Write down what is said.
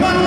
Bye.